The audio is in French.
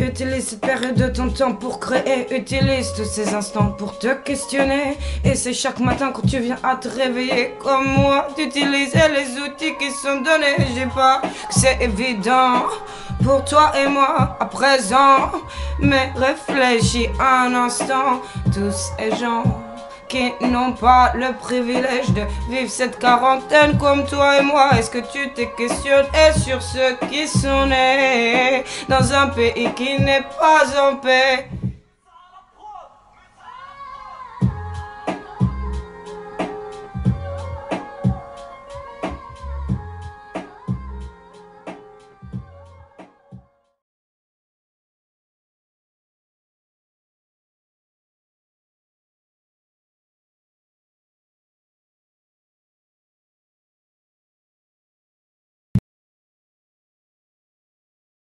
Utilise cette période de ton temps pour créer. Utilise tous ces instants pour te questionner. Et c'est chaque matin quand tu viens à te réveiller comme moi. D'utiliser les outils qui sont donnés. J'ai pas que c'est évident pour toi et moi à présent. Mais réfléchis un instant. Tous ces gens qui n'ont pas le privilège de vivre cette quarantaine comme toi et moi. Est-ce que tu te questionnes? Sur ceux qui sont nés dans un pays qui n'est pas en paix?